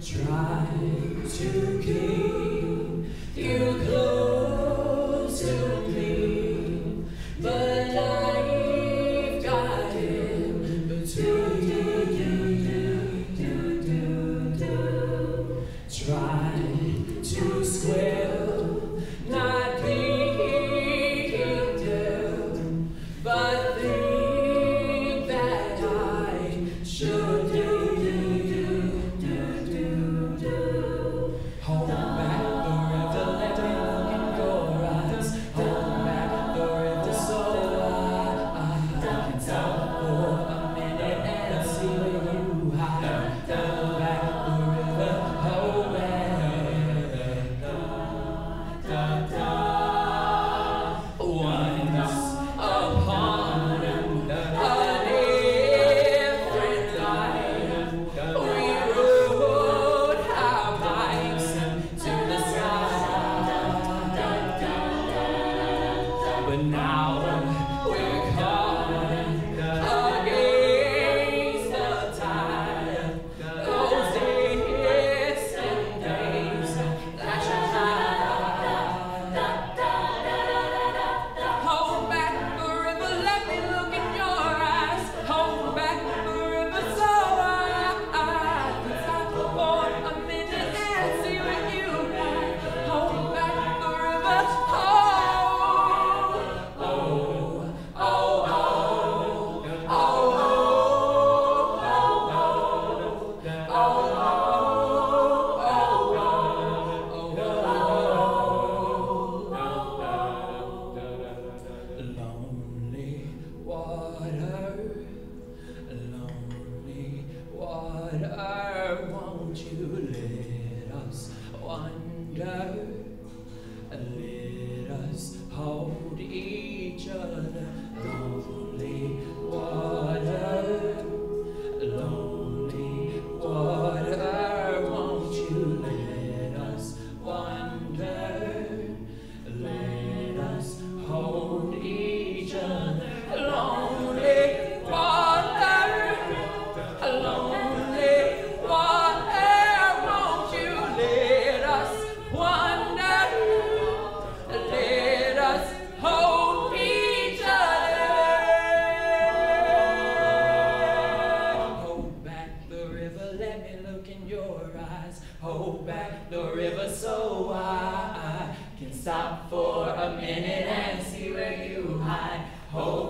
Try to Try to square your eyes. Hold back the river so I can stop for a minute and see where you hide. Hold